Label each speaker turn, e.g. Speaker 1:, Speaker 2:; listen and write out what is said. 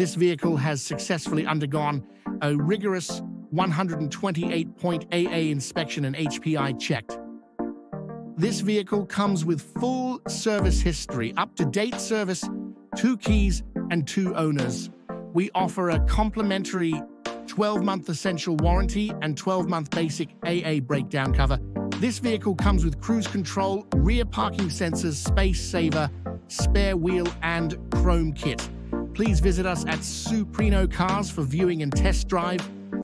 Speaker 1: This vehicle has successfully undergone a rigorous 128-point AA inspection and HPI checked. This vehicle comes with full service history, up-to-date service, two keys, and two owners. We offer a complimentary 12-month essential warranty and 12-month basic AA breakdown cover. This vehicle comes with cruise control, rear parking sensors, space saver, spare wheel, and chrome kit. Please visit us at Supreno Cars for viewing and test drive.